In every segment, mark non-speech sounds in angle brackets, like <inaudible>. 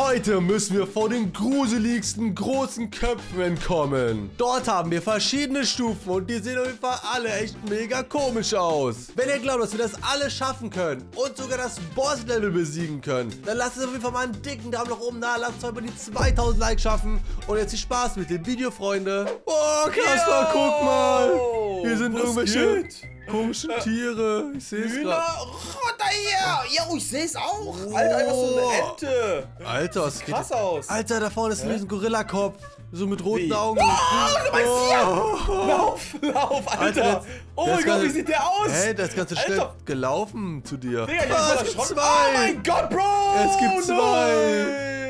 Heute müssen wir vor den gruseligsten großen Köpfen entkommen. Dort haben wir verschiedene Stufen und die sehen auf jeden Fall alle echt mega komisch aus. Wenn ihr glaubt, dass wir das alles schaffen können und sogar das Boss-Level besiegen können, dann lasst uns auf jeden Fall mal einen dicken Daumen nach oben da. Lasst uns heute mal die 2000 Likes schaffen. Und jetzt viel Spaß mit dem Video, Freunde. Oh, Kasper, guck mal. Hier sind Was irgendwelche geht? Komischen Tiere. Ich sehe es Hühner, runter hier! Ja, ich seh's auch! Alter, einfach so eine Ente! Alter, was geht Krass aus! Alter, da vorne ist ein riesen Gorillakopf. So mit roten Wie? Augen. Oh, du meinst Oh. Lauf, lauf, Alter! Alter, der- oh mein Gott, wie sieht der aus? Hey, der ist ganz schnell gelaufen zu dir. Digga, ich ah, es gibt zwei. Oh mein Gott, Bro! Es gibt zwei. Nein.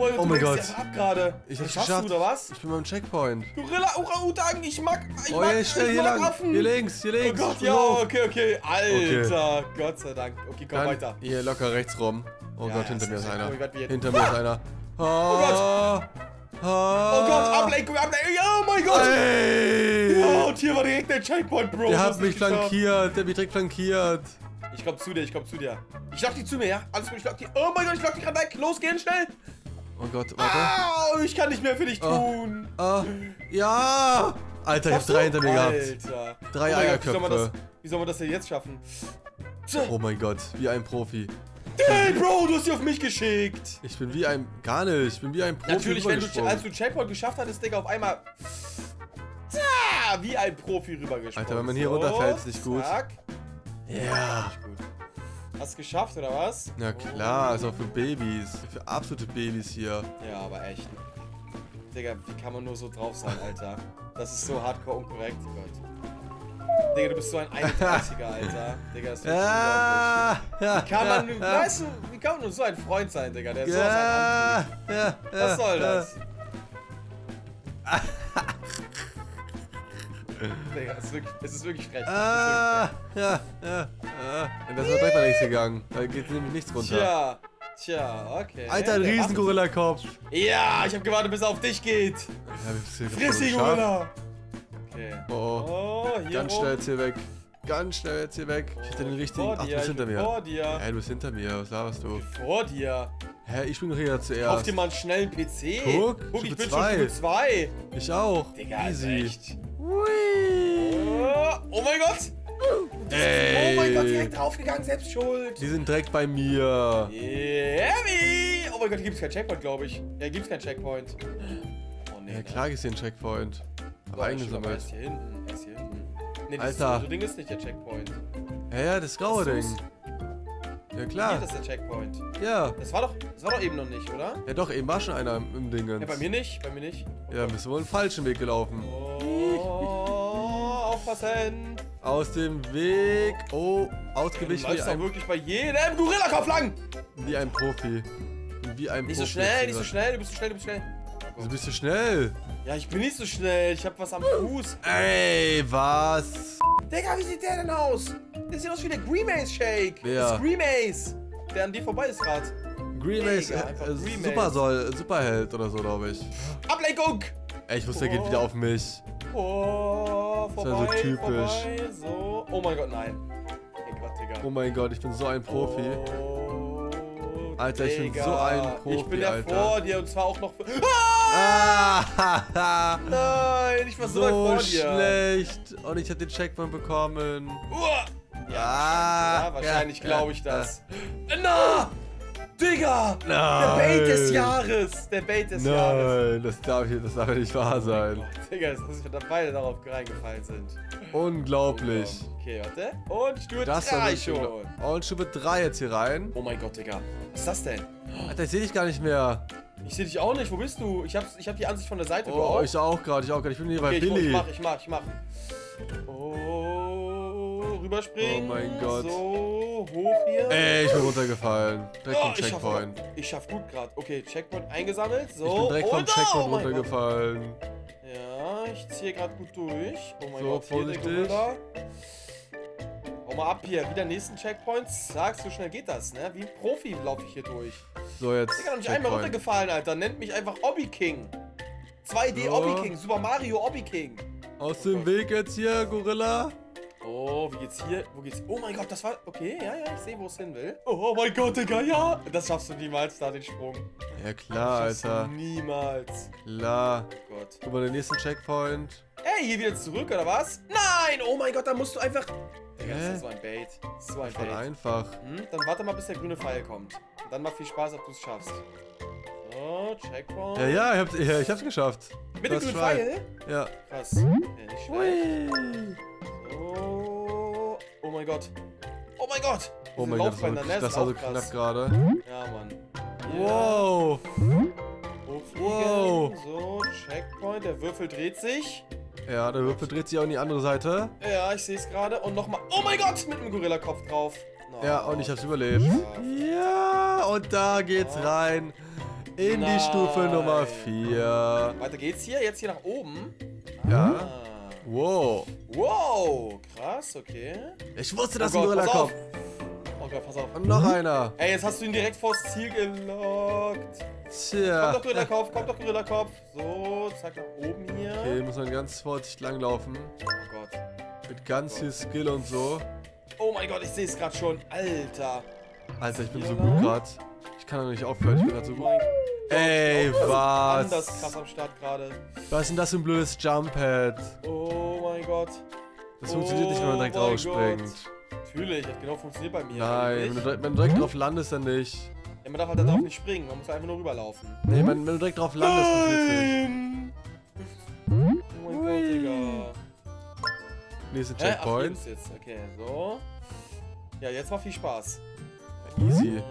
Oh mein Gott, Oh du mein Gott. ab gerade. Ich hab's geschafft. oder was? Ich bin beim Checkpoint. Gorilla, Orang-Utan, ich mag, ich Oh, mag, ja, schnell ich hier mag lang. Affen. Hier links, hier Oh links. Gott, Früh ja, okay, okay. Alter, Gott sei Dank. Okay, komm Dann weiter. Hier locker rechts rum. Oh Ja, Gott, hinter mir ist einer. <laughs> Oh Gott, Hinter mir ist einer. Oh Gott. Oh Oh Gott, Ablenkung, Ablenkung. Oh mein Gott. Ey. Ja, und hier war direkt der Checkpoint, Bro. Der hat mich flankiert. Der hat mich direkt flankiert. Ich komm zu dir, ich komm zu dir. Ich lock die zu mir, ja? Alles gut, ich lock die. Oh mein Gott, ich lock die gerade weg. Los, gehen schnell. Oh Gott, warte. Au, ich kann nicht mehr für dich Oh. tun. Ah, ja! Alter, ich hab drei hinter mir gehabt. Alter. Drei oh mein Gott, wie soll, man das, Eierköpfe. wie soll man das denn jetzt schaffen? Oh mein Gott, wie ein Profi. Hey, Bro, du hast die auf mich geschickt. Ich bin wie ein. Gar nicht, ich bin wie ein Profi. Natürlich, wenn du, als du Checkpoint geschafft hattest, Digga, auf einmal. Tja, wie ein Profi rübergesprungen. Alter, wenn man hier runterfällt, ist nicht gut. Zack. Ja. Nicht gut. Hast du geschafft, oder was? Na klar, ist auch für Babys. Für absolute Babys hier. Ja, aber echt. Digga, wie kann man nur so drauf sein, Alter? Das ist so hardcore unkorrekt, oh Gott. Digga, du bist so ein 31er, Alter. Digga, das ist Ja, ja. unglaublich. Kann man, ja, weißt du, wie kann man nur so ein Freund sein, Digga, der ja, antut? ja, ja, Was soll ja. das? <laughs> Digga, es ist wirklich, es ist wirklich frech. Ah, ja, ja, ja. Das ist direkt mal links gegangen. Da geht nämlich nichts Es runter. Tja, tja, okay. Alter, ein Der riesen macht- Gorillakopf. Ja, ich hab gewartet, bis er auf dich geht. Ja, Friss die? Gorilla. Okay. Oh, oh. Oh, hier Ganz schnell jetzt hier weg. Ganz schnell jetzt hier weg. Ich hätte den richtigen. Ach, du bist ich hinter mir. Vor dir. Hä, du bist hinter mir. Was laberst du? Vor dir. Hä, ich bin doch hier Kauf zuerst. dir mal einen schnellen PC. Guck, Guck ich Stufe bin zwei. schon Stufe 2. Ich auch. Digga, Easy. echt. Oh, oh mein Gott. Ey. Oh mein Gott, direkt draufgegangen, selbst schuld. Die sind direkt bei mir. Heavy. Oh mein Gott, hier gibt's keinen Checkpoint, glaube ich. Ja, gibt's keinen Checkpoint. Oh nee. Ja, klar ist hier ein Checkpoint. Aber Er eingesammelt. ist hier hinten. Ist hier hinten. Nee, das Alter. Ist, so Ding ist nicht der Checkpoint. Ja, ja, das graue Ding. Ja, Hier, klar. das ist der Checkpoint. Ja. Das war doch, das war doch eben noch nicht, oder? Ja, doch, eben war schon einer im Ding. Ja, bei mir nicht, bei mir nicht. Ja, bist du wohl einen falschen Weg gelaufen. Oh, aufpassen. Aus dem Weg. Oh, Du ausgewichen wie läufst doch wirklich bei jedem Gorillakopf lang. wie ein Profi. Wie ein Nicht so Profi. schnell, nicht so schnell, du bist zu schnell, du bist schnell. Du bist so schnell. Ja, ich bin nicht so schnell, ich hab was am Fuß. Ey, was? Digga, wie sieht der denn aus? Der sieht aus wie der Green Shake. Wer? Das ist Green der an dir vorbei ist gerade. Green Mace, Mega, äh, Green Super soll, Superheld oder so, glaube ich. Ablenkung! Ey, ich wusste, er geht Oh. wieder auf mich. Oh, Das vorbei, war so typisch. vorbei, so. Oh mein Gott, nein. Oh Gott, Digga. Oh mein Gott, ich bin so ein Profi. Oh, Alter, ich bin Digga. so ein Profi, Ich bin ja Alter. vor dir und zwar auch noch... Ah! Ah. <laughs> Nein, ich war so, weit so vor dir. schlecht. Und ich hab den Checkpoint bekommen. Uah. Ah, Ja, wahrscheinlich ja, glaube ich ja, das. Na! Digga! Der Nein. Bait des Jahres! Der Bait des Jahres! Nein, das darf, das darf ja nicht wahr sein. Digga, dass wir da beide darauf reingefallen sind. Unglaublich. Okay, warte. Und Stufe Das 3 war schon. schon. Und Stufe 3 jetzt hier rein. Oh mein Gott, Digga. Was ist das denn? Alter, ich sehe dich gar nicht mehr. Ich sehe dich auch nicht. Wo bist du? Ich hab, ich hab die Ansicht von der Seite. Oh, ich auch gerade, ich auch gerade. Ich bin hier bei okay, ich, ich Billy. mach, ich mach, ich mach. Oh, rüberspringen. Oh mein Gott. So, hoch hier. Ey, ich bin runtergefallen. Direkt Oh, vom ich schaff, Checkpoint. ich schaff gut gerade. Okay, Checkpoint eingesammelt. So, Ich bin direkt vom oh Checkpoint Gott. runtergefallen. Ja, ich ziehe gerade gut durch. Oh mein So, Gott, hier der vorsichtig. Hau mal ab hier. Wieder nächsten Checkpoint. Sag, so schnell geht das, ne? Wie ein Profi laufe ich hier durch. So, jetzt. Digga, noch nicht einmal runtergefallen, Alter. Nennt mich einfach Obby King. 2D So. Obby King. Super Mario Obby King. Aus dem Weg jetzt hier, Gorilla. Oh, wie geht's hier? Wo geht's? Oh mein Gott, das war... Okay, ja, ja, ich sehe, wo es hin will. Oh mein Gott, Digga, ja. Das schaffst du niemals, da den Sprung. Ja klar, Das schaffst Alter. du niemals. Klar. Oh Gott. Guck mal, den nächsten Checkpoint. Ey, hier wieder zurück, oder was? Nein! Oh mein Gott, da musst du einfach... Digga, das ist so ein Bait. Das ist so ein Voll Bait. einfach. Hm? Dann warte mal, bis der grüne Pfeil kommt. Und dann mal viel Spaß, ob du es schaffst. So, Checkpoint. Ja, ja, ich hab's, ja, ich hab's geschafft. Mit dem grünen. Pfeil? Ja. Krass. Okay, nicht schlecht. Ui. So. Oh mein Gott. Oh mein Gott. Oh mein Gott, das ne? das war so knapp gerade. Ja, Mann. Wow. Hochfliegen. Wow. So, Checkpoint. Der Würfel dreht sich. Ja, der Würfel dreht sich auch in die andere Seite. Ja, ich sehe es gerade. Und nochmal. Oh mein Gott, mit einem Gorilla-Kopf drauf. No. Ja, und ich hab's überlebt. Ja, und da geht's rein. In die Nein. Stufe Nummer 4. Weiter geht's hier. Jetzt hier nach oben. Ja. Ah. Wow. Wow. Krass, okay. Ich wusste, dass oh ein Gorilla kommt. Oh Gott, pass auf. Und noch einer. Ey, jetzt hast du ihn direkt vors Ziel gelockt. Kommt Tja. doch Gorilla-Kopf, kommt doch Gorilla-Kopf. So, zack, nach oben hier. Okay, muss man ganz vorsichtig langlaufen. Oh Gott. Mit ganz viel Skill und so. Oh mein Gott, ich sehe es gerade schon. Alter. Alter, ich bin so gut grad. Ich kann doch nicht aufhören, ich bin grad so Oh gut. Ey, Oh, das Anders was? krass am Start gerade. Was ist denn das für ein blödes Jump-Pad? Oh mein Gott. Das funktioniert nicht, wenn man direkt Oh rausspringt. Gott. Natürlich, hat genau funktioniert bei mir. Nein, wenn du, direkt- wenn du direkt drauf landest, dann nicht. Ja, man darf halt da drauf nicht springen, man muss einfach nur rüberlaufen. Nee, wenn, wenn du direkt drauf landest, funktioniert's nicht. Nein! Oh mein Gott, Digga. Ach, hier Checkpoint. du jetzt. Okay, so. Ja, jetzt macht viel Spaß. Easy. Okay.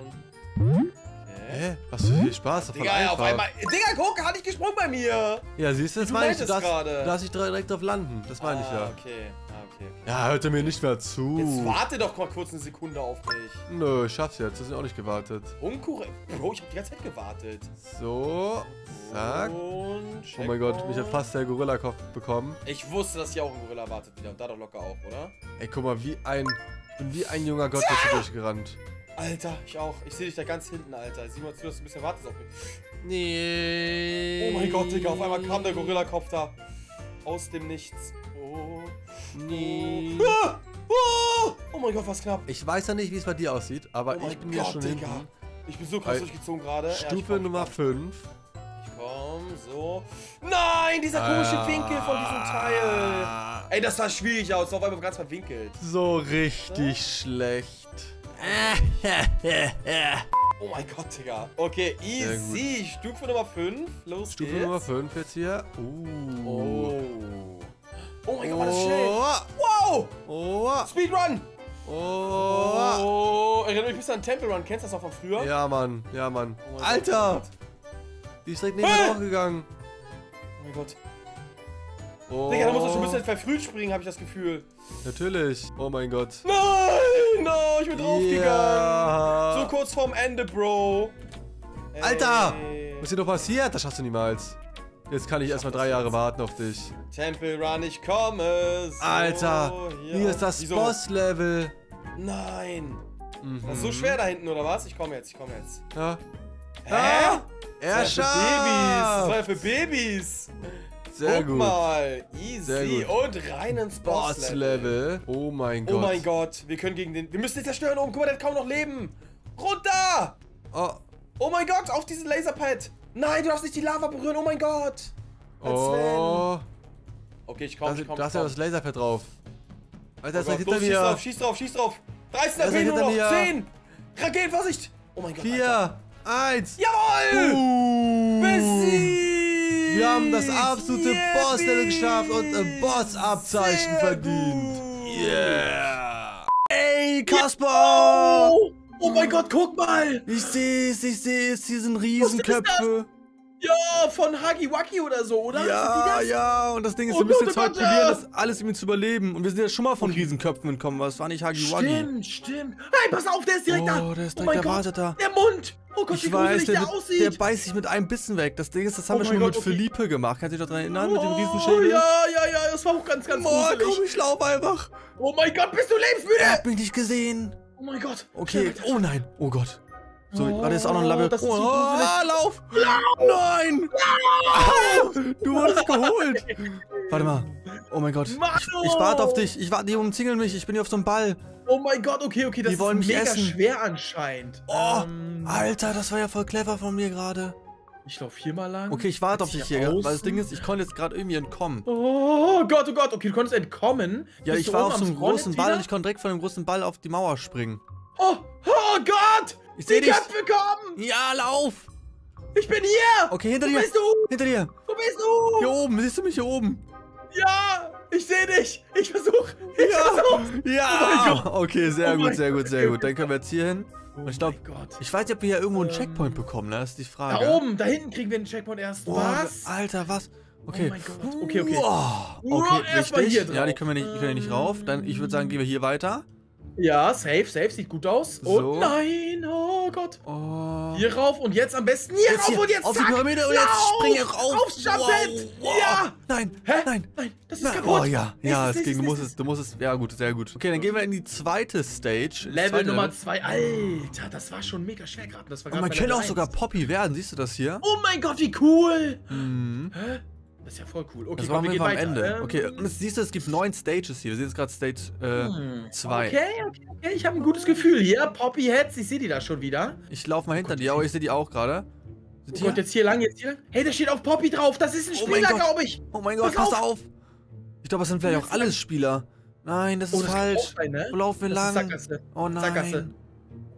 Hä? Was für viel Spaß, war Digga, einfach. auf einmal. Digga, guck, hat nicht gesprungen bei mir. Ja, siehst du, das meine ich. Du darfst, gerade. du darfst dich direkt drauf landen. Das meine ich ah, ja. Okay, ah, okay. okay. Ja, hört er mir nicht mehr Jetzt zu. warte doch mal kurz eine Sekunde auf mich. Nö, ich schaff's jetzt. Das ist auch nicht gewartet. Unkorrekt. Bro, ich hab die ganze Zeit gewartet. So. Zack. Und Oh mein Gott, mich hat fast der Gorilla-Kopf bekommen. Ich wusste, dass hier auch ein Gorilla wartet wieder. Und da doch locker auch, oder? Ey, guck mal, wie ein. Ich bin wie ein junger Gott hier durchgerannt. Alter, ich auch. Ich sehe dich da ganz hinten, Alter. Sieh mal zu, dass du ein bisschen wartest auf mich. Nee. Oh mein Gott, Digga, auf einmal kam der Gorilla-Kopf da. Aus dem Nichts. Oh. Nee. Ah! Oh! oh mein Gott, was knapp. Ich weiß ja nicht, wie es bei dir aussieht, aber Oh ich bin ja Gott, schon Digga. hinten. Ich bin so krass Ey, durchgezogen gerade. Ja, Stufe komm, Nummer ich komm. 5. Ich komm, so. Nein, dieser komische Ah. Winkel von diesem Teil. Ey, das sah schwierig aus. Auf einmal ganz verwinkelt. So richtig schlecht. <laughs> Oh mein Gott, Digga. Okay, easy. Stufe Nummer 5. Los Stufe geht's. Nummer 5 jetzt hier. Uh. Oh. Oh mein Gott, war das schnell. Oh. Wow. Oh. Speedrun. Oh. Oh. Erinnert mich ein bisschen an Temple Run. Kennst du das noch von früher? Ja, Mann. Ja, Mann. Oh oh Alter! mein Gott. Die ist direkt neben mir draufgegangen. Oh mein Gott. Oh. Digga, da musst du schon ein bisschen verfrüht springen, habe ich das Gefühl. Natürlich. Oh mein Gott. Nein, no, ich bin draufgegangen. Ja. So kurz vorm Ende, Bro. Ey. Alter! Was hier noch passiert? Das schaffst du niemals. Jetzt kann ich erstmal drei Jahre warten auf dich. Temple Run, ich komme. So, Alter! Hier ist das? Boss-Level. Nein. Mhm. Das ist so schwer da hinten, oder was? Ich komme jetzt, ich komme jetzt. Ja. Hä? Ah, Das er war ja für Babys. Das war ja schafft. für Babys. Sehr Guck gut. mal. Easy. Und rein ins Boss-Level. Boss-Level. Oh mein Gott. Oh mein Gott. Wir können gegen den... Wir müssen den zerstören oben. Guck mal, der hat kaum noch Leben. Runter. Oh. Oh mein Gott, auf diesen Laserpad. Nein, du darfst nicht die Lava berühren. Oh mein Gott. Als Oh. Okay, ich Da, komm, ich komm, da ist ja das Laserpad drauf. Alter, Oh ist hinter los, schieß mir. drauf, schieß drauf, schieß drauf. 13 Er ist Raketen nur noch. mir. 10. Raketen, Vorsicht. Oh mein Gott, Alter. Vier. Eins. Jawohl. Uh. Wir haben das absolute Boss-Level geschafft und ein. Boss-Abzeichen verdient. Yeah. Ey, Kasper! Oh. oh mein Gott, guck mal. Ich seh's, ich seh's. Hier sind Riesenköpfe. Ja, von Huggy Wuggy oder so, oder? Ja, ja, und das Ding ist, Oh wir müssen Gott, jetzt oh halt probieren, das alles irgendwie zu überleben. Und wir sind ja schon mal von Riesenköpfen entkommen, es war nicht Huggy Wuggy. Stimmt, stimmt. Hey, pass auf, der ist direkt da. Oh, der ist oh direkt mein der Gott, wartet da. Der Mund. Oh Gott, wie Ich weiß, gruselig der, der, aussieht. der beißt sich mit einem Bissen weg. Das Ding ist, das haben Oh wir schon Gott, mit okay. Philippe gemacht. Kannst du dich daran erinnern? mit dem Oh, Riesenschädel? ja, ja, ja, das war auch ganz, ganz Boah, komm, ich lauf einfach. Oh mein Gott, bist du Er lebensmüde? hat mich nicht gesehen. Oh mein Gott. Okay, oh nein. Oh Gott. So, Oh, warte, ist auch noch ein Labyrinth. das ist so oh, ah, lauf! Nein! Au, du wurdest geholt! Warte mal. Oh mein Gott. Ich, ich warte auf dich. Ich warte, die umzingeln mich. Ich bin hier auf so einem Ball. Oh mein Gott, okay, okay, das Die wollen ist mega essen. schwer anscheinend. Oh, Ähm, Alter, das war ja voll clever von mir gerade. Ich laufe hier mal lang. Okay, ich warte auf dich hier. außen. Weil das Ding ist, ich konnte jetzt gerade irgendwie entkommen. Oh Gott, oh Gott, okay, du konntest entkommen. Ja, Bist ich war auf so einem großen Ball wieder? und ich konnte direkt von dem großen Ball auf die Mauer springen. Oh, oh Gott! Ich seh Die dich. Köpfe kommen! Ja, lauf! Ich bin hier! Okay, hinter Wo dir. bist du? Hinter dir. Wo bist du? Hier oben. Siehst du mich hier oben? Ja! Ich sehe dich! Ich versuch! Ich Ja. versuch! Ja! Okay, sehr Oh gut, sehr gut, sehr gut. Dann können wir jetzt hier hin. Oh ich glaub, mein Gott. Ich weiß nicht, ob wir hier irgendwo einen Ähm, Checkpoint bekommen, ne? Das ist die Frage. Da oben, da hinten kriegen wir einen Checkpoint erst. Oh, Was? Alter, was? Okay. Oh mein Gott. Okay, okay. Wow. Wow, Okay, erstmal hier ja, die drauf. können wir nicht, die können wir nicht rauf. Dann, ich würde sagen, gehen wir hier weiter. Ja, safe, safe, sieht gut aus. So. Und nein, oh Gott. Oh. Hier rauf und jetzt am besten hier Jetzt rauf hier, und jetzt auf die zack. Pyramide und Ja, jetzt springe rauf. Aufs Jumphead. Wow, wow. Ja. Nein, Hä? nein. Nein, das ist Nein. kaputt. Oh ja, ja, Nächstes, es ging. Du musst es, du musst es. Ja, gut, sehr gut. Okay, dann gehen wir in die zweite Stage. Level Zweite Nummer. 2. Alter, das war schon mega schwer gerade. Das war Und man kann Level auch 1. sogar Poppy werden. Siehst du das hier? Oh mein Gott, wie cool. Mhm. Hä? Das ist ja voll cool. Okay, Das komm, waren wir wir gehen am weiter. Ende. Ähm, Okay, und siehst du, es gibt neun Stages hier. Wir sehen jetzt gerade Stage hm, 2. Okay, okay, okay. Ich habe ein gutes Gefühl hier. Poppy Heads, ich sehe die da schon wieder. Ich laufe mal hinter Gott, dir, aber ich sehe die auch gerade. Oh Sind Gott, die? jetzt hier lang, jetzt hier. Hey, da steht auf Poppy drauf. Das ist ein Oh Spieler, Gott. glaube ich. Oh mein Gott, Pass pass auf! Ich glaube, das sind vielleicht auch alles Spieler. Nein, das ist Oh, das falsch. sein, ne? Wo laufen wir Das lang? Oh nein. Sackgasse.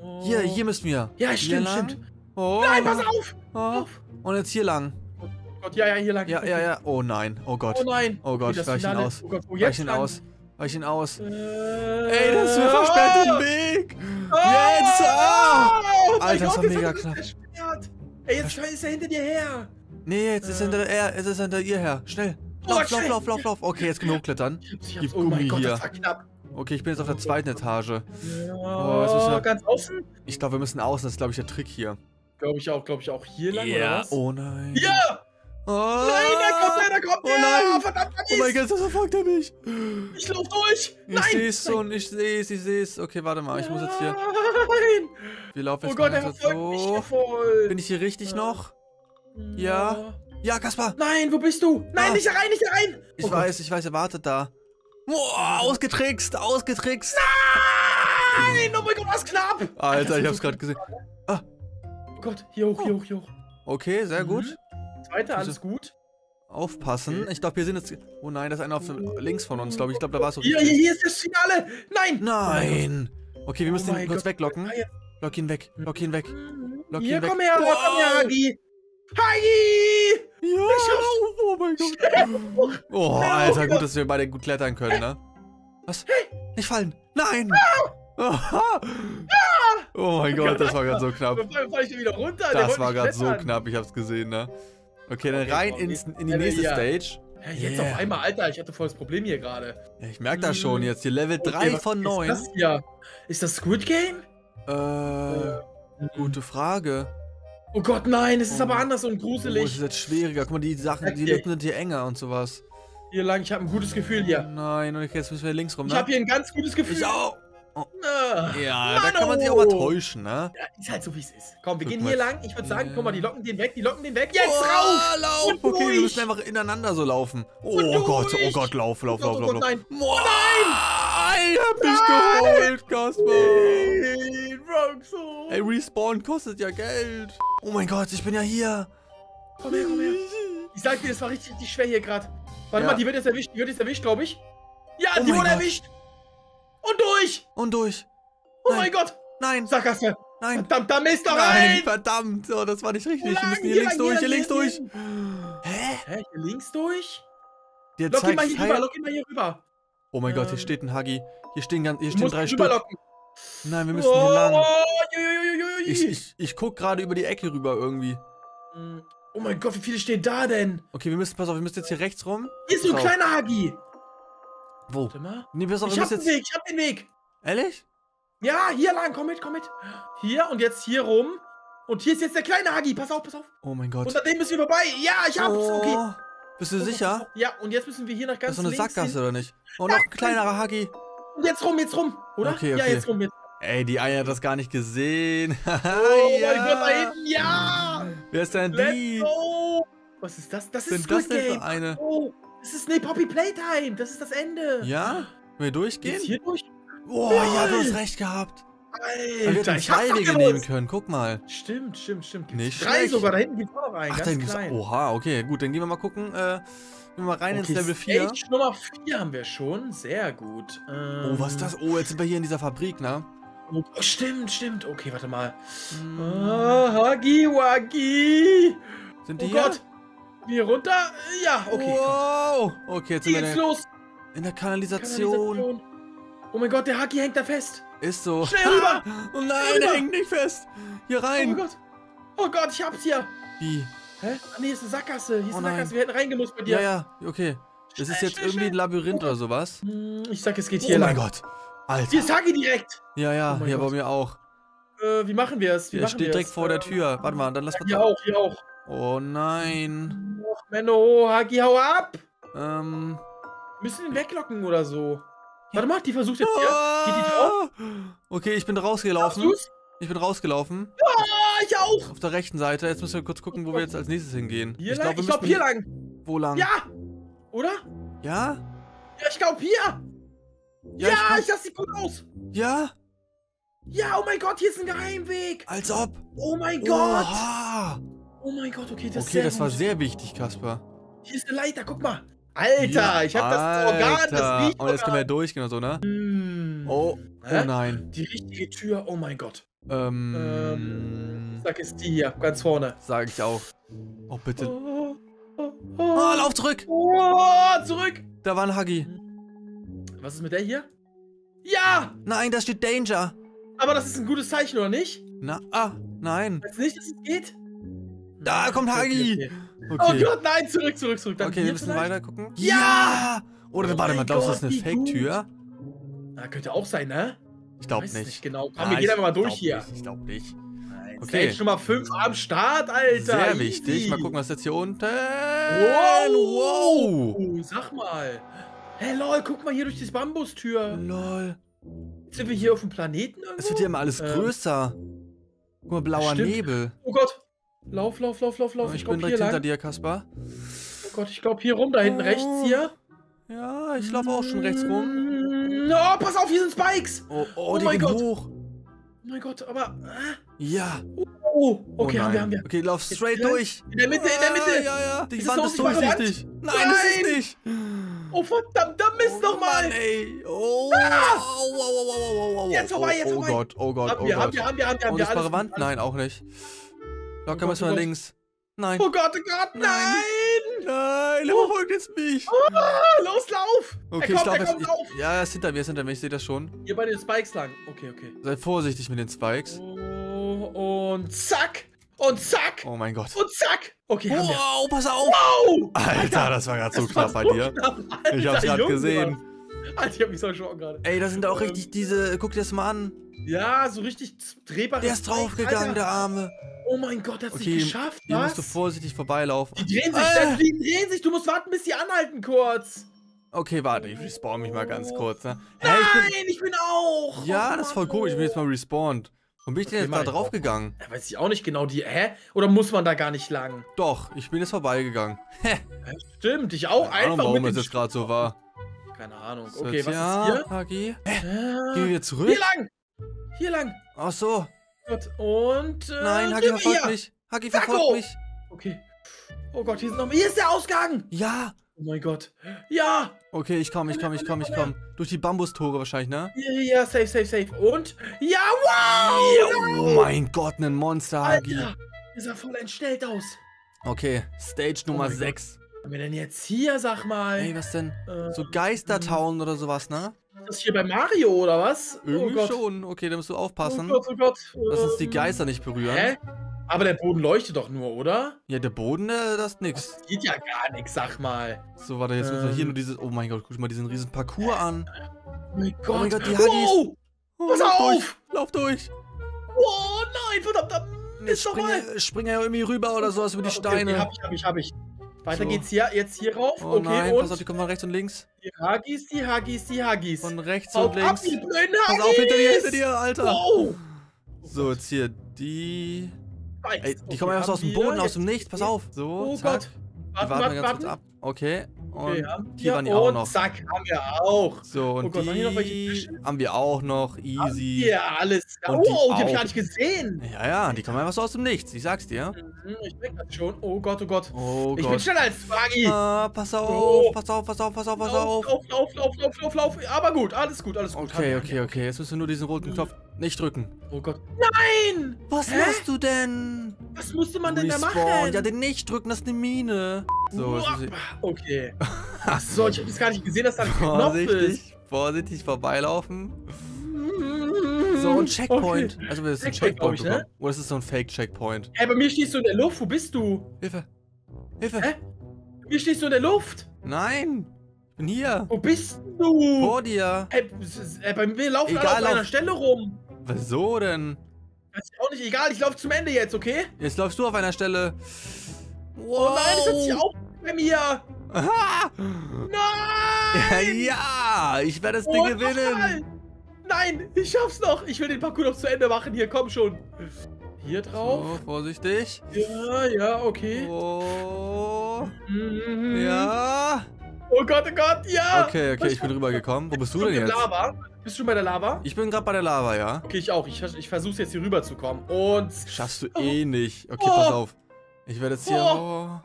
Oh. Hier, hier müssen wir. Ja, stimmt, stimmt. Oh. Nein, pass auf. Oh. auf. Und jetzt hier lang. Oh Gott, ja, ja, hier lang. Ja, ja, ja. Oh nein. Oh Gott. Oh nein. Oh Gott, das weich ihn aus. Oh Gott, wo Weich ihn lang? aus. Weich ihn aus. Äh, Ey, das ist mir versperrt den Weg. Oh, Jetzt! Ah! Oh Alter, das Gott, war jetzt mega er knapp. Ey, jetzt ist er hinter dir her. Nee, jetzt ist Äh. hinter er, jetzt ist hinter ihr her. Schnell. Oh, Lauf, lauf, lauf, lauf, lauf. Okay, jetzt genug klettern. Ich hab's, ich Gib. Oh mein Gummi Gott, hier. das war knapp. Okay, ich bin jetzt auf der zweiten Etage. Ja, jetzt müssen wir- ganz außen? Ich glaube, wir müssen außen. Das ist, glaube ich, der Trick hier. Glaube ich auch, glaube ich auch. Hier lang, oder was? Oh nein. Ja! Oh. Nein, da kommt da kommt Oh nein. Verdammt, Oh mein Gott, das verfolgt er mich. Ich lauf durch! Ich Nein! sehe es schon, ich sehe es, ich sehe es. Okay, warte mal, ich muss jetzt hier. Nein! Wir laufen Oh jetzt Gott, mal er verfolgt mich hier so. voll! Bin ich hier richtig noch? Ja. Ja, Kaspar. Nein, wo bist du? Nein, Ah. nicht rein, nicht rein! Ich Oh Gott. weiß, ich weiß, er wartet da. Boah, ausgetrickst, ausgetrickst. Nein! Oh mein Gott, was knapp! Alter, ich hab's gerade gesehen. Oh Gott, hier hoch, hier hoch, hier hoch. Okay, sehr gut. Zweiter, alles gut. Aufpassen. Ich glaube, hier sind jetzt. Oh nein, da ist einer auf links von uns, glaube ich. Ich glaube, da war es so Hier, hier, hier ist das Finale! Nein! Nein! Okay, wir müssen Oh ihn kurz Gott. weglocken. Ah. Lock ihn weg, lock ihn weg. Lock Hier, ihn weg. komm her, komm her. Hagi! Hagi! Ja, oh mein Gott. Oh, Schnell Alter, gut, dass wir beide gut klettern können, ne? Was? Nicht fallen! Nein! <laughs> Oh mein Gott, das war gerade so knapp. Das war gerade so knapp, ich hab's gesehen, ne? Okay, dann Okay, rein komm, ins, in die äh, nächste ja. Stage. Hä, jetzt Yeah. auf einmal, Alter, ich hatte voll das Problem hier gerade. Ja, ich merke das schon jetzt. Hier Level 3 Okay, was von ist 9. Das hier? Ist das Squid Game? Äh, gute Frage. Oh Gott, nein, es ist Oh. aber anders und Oh, es gruselig. ist jetzt schwieriger. Guck mal, die Sachen, die Okay. Lücken sind hier enger und sowas. Hier lang, ich habe ein gutes Gefühl hier. Nein, und jetzt müssen wir links rum, Ich ne? habe hier ein ganz gutes Gefühl. Ich auch. Ah. Ja, da kann man sich auch mal Mano. täuschen, ne? Ja, ist halt so, wie es ist. Komm, wir Guck gehen mal. hier lang. Ich würde sagen, guck mal, die locken den weg, die locken den weg. Jetzt oh, rauf! lauf! Und Okay, wir durch! müssen einfach ineinander so laufen. Oh, oh Gott, oh durch! Gott, lauf, lauf, Oh lauf, lauf, oh lauf. Nein. Boah, nein! Ich hab dich Nein! geholt, Kasper! Nein, Bronxo! Ey, Respawn kostet ja Geld. Oh mein Gott, ich bin ja hier. Komm her, komm her. Ich sag dir, das war richtig, richtig schwer hier gerade. Warte Ja. mal, die wird jetzt erwischt, die wird jetzt erwischt, glaube ich. Ja, Oh die wurde Gott. erwischt. Und durch. Und durch. Oh Nein. mein Gott. Nein, Sackgasse. nein. Verdammt, da Mist doch Nein, rein. verdammt. Oh, das war nicht richtig. Wo Wir lang? müssen hier Hier links lang, durch, hier links lang, durch. Hä? Hä, hier links durch? Der Lock ihn mal hier rüber, lock ihn mal hier rüber. Oh mein Gott, hier Ähm. steht ein Huggy. Hier stehen, ganz, hier stehen drei Stück. Nein, wir müssen hier lang. Oh. Ich, ich, ich guck gerade über die Ecke rüber irgendwie. Hm. Oh mein Gott, wie viele stehen da denn? Okay, wir müssen, pass auf, wir müssen jetzt hier rechts rum. Hier ist so ein kleiner Hagi. Wo? Warte mal. Nee, pass auf, Ich hab den jetzt. Weg, ich hab den Weg. Ehrlich? Ja, hier lang, komm mit, komm mit. Hier und jetzt hier rum. Und hier ist jetzt der kleine Hagi. Pass auf, pass auf. Oh mein Gott. Unter dem müssen wir vorbei. Ja, ich hab's. Okay. Oh, Bist du sicher? Ja, und jetzt müssen wir hier nach Das ganz ist so eine links Sackgasse, hin. oder nicht? Oh, noch ein kleinerer. Und jetzt rum, jetzt rum. Oder? Okay, Ja, okay. jetzt rum. Jetzt. Ey, die eine hat das gar nicht gesehen. <laughs> Oh mein Gott, da hinten, ja! Wer ist denn Let's die? go! Was ist das? Das ist das Squid denn Game. für eine? Oh, das ist, nee, Poppy Playtime. Das ist das Ende. Ja? Wollen wir durchgehen? hier durch? Oh, ja, du hast recht gehabt. Wir Alter, hätten hab's zwei doch Wege nehmen können. Guck mal. Stimmt, stimmt, stimmt. Gibt's Nicht drei schlecht. sogar. Da hinten gibt's auch noch einen. Ach, ganz dann gibt's. klein. Oha, okay, gut. Dann gehen wir mal gucken. Äh, gehen wir mal rein ins Level 4. Stage Nummer 4 haben wir schon. Sehr gut. Ähm, Oh, was ist das? Oh, jetzt sind wir hier in dieser Fabrik, ne? Oh, stimmt, stimmt. Okay, warte mal. Hm, Ah, Huggy Wuggy. sind die Oh hier? Gott. Hier runter. Ja, okay. Wow. Okay, jetzt sind Hier wir geht's in der, los. in der Kanalisation. Kanalisation. Oh mein Gott, der Huggy hängt da fest. Ist so. Schnell rüber. Oh nein, Rüber. er hängt nicht fest. Hier Oh rein. mein Gott. Oh Gott, ich hab's hier. Wie? Hä? Ah, nee, ist eine Sackgasse. Hier ist Oh eine. Sackgasse. Wir hätten reingemusst bei dir. Ja, ja, okay. Das ist jetzt schnell, irgendwie ein. Labyrinth oder sowas. Hm, Ich sag, es geht hier Oh mein lang. Gott. Alter. Hier ist Huggy direkt. Ja, ja, Oh mein hier bei Gott. mir auch. Äh, wie machen wir es? Der machen steht direkt vor der Ähm, Tür. Warte mal, dann lass Hier mal. auch, hier auch. Oh nein. Och, Menno, Huggy, hau ab. Ähm. Wir müssen ihn weglocken oder so. Warte mal, die versucht jetzt hier. Geht die drauf? Okay, ich bin rausgelaufen. Ich bin rausgelaufen. Ah, ich auch. Auf der rechten Seite. Jetzt müssen wir kurz gucken, wo wir jetzt als nächstes hingehen. Hier ich lang? glaube, ich glaub müssen hier lang. Wo lang? Ja. Oder? Ja? Ja, ich glaub hier. Ja, ich komm- ich, das sieht gut aus. ja? Ja, oh mein Gott, hier ist ein Geheimweg. Als ob. Oh mein Gott. Oha. Oh mein Gott, okay, das ist Okay, das war sehr wichtig, Kasper. Hier ist eine Leiter, guck mal. Alter, Ja, ich hab das Organ, das riecht Und jetzt können wir durchgehen oder so, ne? Hm. Oh. Oh nein. Die richtige Tür, oh mein Gott. Ähm. Sag ist die hier, ganz vorne. Sag ich auch. Oh, bitte. Oh, oh, Oh, lauf zurück. oh, zurück. Da war ein Huggy. Was ist mit der hier? Ja, Nein, da steht Danger. aber das ist ein gutes Zeichen, oder nicht? Na, ah, nein. Weißt du nicht, dass es geht? Da kommt Huggy. Okay. Oh Okay. Gott, nein, zurück, zurück, zurück. Dann Okay, wir müssen vielleicht? weiter gucken. Ja! Oder Oh warte mal, glaubst du, das ist eine Fake-Tür? Ah, könnte auch sein, ne? Ich glaube Weiß nicht. genau. Komm, Ah, wir gehen einfach mal durch hier. Nicht, ich glaube nicht. Nein, Okay. Stage Nummer 5 am Start, Alter. Sehr Easy. wichtig. Mal gucken, was jetzt hier unten. Wow. Wow. Oh, sag mal. Hey, lol, guck mal hier durch die Bambustür. Lol. Sind wir hier auf dem Planeten irgendwo? Es wird hier immer alles Ähm, größer. Guck mal, blauer stimmt. Nebel. Oh Gott. Lauf, lauf, lauf, lauf, lauf. ich, Ich bin direkt hinter lang. dir, Kaspar. Oh Gott, ich glaube hier rum, da hinten Oh. rechts hier. Ja, ich laufe auch schon rechts rum. Mm, Oh, pass auf, hier sind Spikes. Oh, oh, Oh die mein gehen Gott. hoch. Oh mein Gott, aber... Ja. Oh, Oh okay, haben nein. wir, haben wir. Okay, lauf Jetzt straight hier? durch. In der Mitte, in der Mitte. Ah, ja, ja. Die Ist Wand ist durchsichtig. Nein, das ist Nein. nicht. Oh, verdammt, da Mist oh, nochmal. Mann, ey. Oh, oh, oh, oh, oh, oh, oh, Jetzt oh, vorbei, jetzt oh vorbei. Gott, oh Gott, Haben oh wir, haben Gott. wir, haben wir, haben wir, haben wir. Unsichtbare alles- Wand? alles- Nein, auch nicht. Locker Gott, müssen oh wir Gott. links. Nein. Oh Gott, oh Gott, Nein. nein. Nein, er verfolgt jetzt mich. Ah, los, lauf. Okay, er ich kommt, glaube, er kommt, jetzt. lauf. Ich, ja, er ist hinter mir, er ist hinter mir, ich sehe das schon. Hier bei den Spikes lang. Okay, okay. Sei vorsichtig mit den Spikes. Oh, und zack. Und zack. Oh mein Gott. Und zack. Okay. Wow, pass auf. Wow. Alter, das war gerade so knapp bei dir. knapp. Alter, Ich hab's gerade gesehen. Alter, ich hab mich so erschrocken gerade. Ey, da sind auch Ähm. richtig diese. Guck dir das mal an. Ja, so richtig drehbare Der ist draufgegangen, der Arme. Oh mein Gott, hat's Okay, nicht geschafft, Hier musst du was? vorsichtig vorbeilaufen. Die drehen sich, Äh. die drehen sich. Du musst warten, bis die anhalten kurz. Okay, warte, ich respawn mich mal ganz Oh. kurz. Ne? Nein, ich bin, ich bin auch. ja, Oh, das ist voll cool. Ich bin jetzt mal respawned. Warum bin ich denn Okay, jetzt da draufgegangen? Ja, weiß ich auch nicht genau. Die, hä? Oder muss man da gar nicht lang? Doch, ich bin jetzt vorbeigegangen. <laughs> Hä, Stimmt, ich auch Keine Ahnung, einfach warum mit es jetzt gerade so war. Keine Ahnung. Okay, was ja, ist hier? HG. Hä? Ah, Gehen wir wieder zurück? hier lang. Hier lang. Ach so. Und äh, Nein, Hagi verfolgt hier. mich. Hagi Sacko. verfolgt mich. Okay. Oh Gott, hier ist noch. Hier ist der Ausgang. Ja. Oh mein Gott. Ja. Okay, ich komm, ich komm, ich komm, ich komm. Durch die Bambustore wahrscheinlich, ne? Ja, ja, ja, safe, safe, safe. Und? Ja, wow! Oh mein Gott, ein Monster, Hagi. Alter, der sah voll entstellt aus. Okay, Stage Nummer Oh mein 6. Was haben wir denn jetzt hier, sag mal? Ey, was denn? Äh, So Geistertown oder sowas, ne? Das hier bei Mario, oder was? Irgendwie oh schon. Okay, da musst du aufpassen. Oh Gott, oh Gott. Lass uns die Ähm, Geister nicht berühren. Hä? Aber der Boden leuchtet doch nur, oder? Ja, der Boden, äh, das ist nix. Das geht ja gar nichts, sag mal. So, warte, jetzt müssen wir hier Ähm. nur dieses. Oh mein Gott, guck mal diesen riesen Parcours an. Oh mein Gott. mein Gott, die wow! Oh, Pass lauf auf! durch! Lauf durch! Oh nein, verdammter Jetzt Mist spring, nochmal. ja- irgendwie rüber oder sowas über die Okay, Steine. Okay, hab ich, hab ich, hab ich. Weiter So. geht's hier, jetzt hier rauf. Oh okay, nein, und pass auf, die kommen von rechts und links. die Hagis, die Hagis, die Hagis. Von rechts Haut und ab, links. die blöden Pass Hagis! auf, hinter dir, hinter dir, Alter. Wow! So, jetzt hier die. Ey, die Okay, kommen einfach so aus dem Boden, aus dem Nichts. Pass auf. So, Oh zack. Gott. Warten, warten warten, ganz kurz ab. Okay. Und Okay, haben hier wir waren die auch noch. zack, haben wir auch. So, und Oh Gott, waren hier noch welche die Fische? haben wir auch noch. Easy. Ja, alles. Und oh, die die, hab ich gar nicht gesehen. Ja, ja, die kommen einfach so aus dem Nichts. Ich sag's dir. Mhm, Ich merke das schon. Oh Gott, oh Gott. Oh ich bin Gott. schneller als Hagi. Ah, pass auf, Oh. pass auf, pass auf, pass auf, pass Lauf, auf. lauf, lauf, lauf, lauf, lauf, lauf. Aber gut, alles gut, alles gut. Okay, okay, okay. Jetzt müssen wir nur diesen roten Knopf nicht drücken. Oh Gott. Nein! Was Hä? machst du denn? Was musste man denn da Respawn. machen? Ja, den nicht drücken, das ist eine Mine. So, muss ich... Okay. <laughs> So, ich hab jetzt gar nicht gesehen, dass da ein Knopf ist. Vorsichtig, vorsichtig vorbeilaufen. So, ein Checkpoint. Also, das ist ein Checkpoint, ich, ne? Oder ist das so ein Fake-Checkpoint? Hey, bei mir stehst du in der Luft. Wo bist du? Hilfe. Hilfe. Hä? Bei mir stehst du in der Luft. Nein. Ich bin hier. Wo bist du? Vor dir. Äh, bei mir laufen Egal, alle auf lauf- einer Stelle rum. Wieso denn? Das ist auch nicht egal. Ich laufe zum Ende jetzt, okay? Jetzt läufst du auf einer Stelle. Oh nein, das hat sich auch bei mir. Aha. <laughs> Nein! Ja, ich werde das Oh, Ding nochmal. gewinnen. Nein, ich schaff's noch. Ich will den Parcours noch zu Ende machen. Hier, komm schon. Hier So, drauf. vorsichtig. Ja, ja, okay. Oh. Mhm. Ja. Oh Gott, oh Gott, ja. Okay, okay, ich bin rübergekommen. Wo bist du denn in jetzt? Lava? Bist du schon bei der Lava? Ich bin gerade bei der Lava, ja. Okay, ich auch. Ich, ich versuch's jetzt hier rüber zu kommen. Und. Schaffst du eh nicht. Okay, Oh. pass auf. Ich werde jetzt hier. Oh.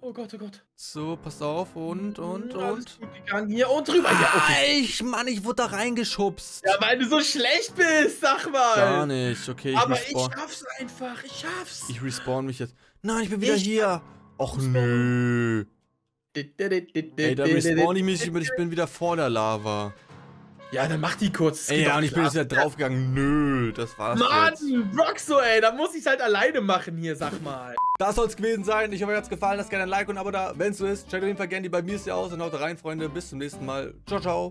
Oh Gott, oh Gott. So, pass auf. Und, und, Alles und. gut gegangen. Hier und rüber. Ja, okay. Ah, ich, Mann, ich wurde da reingeschubst. Ja, weil du so schlecht bist, sag mal. Gar nicht. Okay, ich Aber ich respawn. schaff's einfach. Ich schaff's. Ich respawn mich jetzt. Nein, ich bin wieder Ich- hier. Och nö. Ey, da respawn ich mich, ich bin wieder vor der Lava. Ja, dann mach die kurz. Ey, ja, und ich bin jetzt wieder draufgegangen. Nö, das war's jetzt. Mann, Broxo, ey, da muss ich's halt alleine machen hier, sag mal. Das soll's gewesen sein. Ich hoffe, euch hat's gefallen. Lasst gerne ein Like und ein Abo da. Wenn's so ist, checkt auf jeden Fall gerne die bei mir ist ja aus und haut rein, Freunde. Bis zum nächsten Mal. Ciao, ciao.